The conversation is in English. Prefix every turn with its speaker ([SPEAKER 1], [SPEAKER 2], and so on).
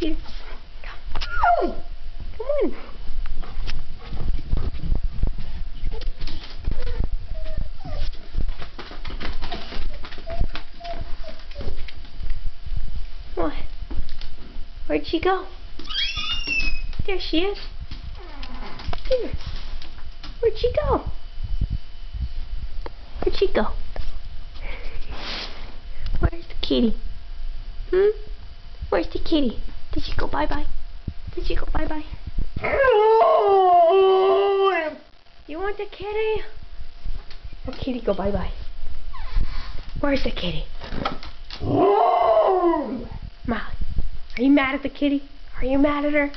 [SPEAKER 1] Come on. What? Where'd she go? There she is. Here. Where'd she go? Where'd she go? Where's the kitty? Hmm? Where's the kitty? Did she go bye-bye? Did she go bye-bye? You want the kitty? Oh, kitty, go bye-bye. Where's the kitty? Molly, are you mad at the kitty? Are you mad at her?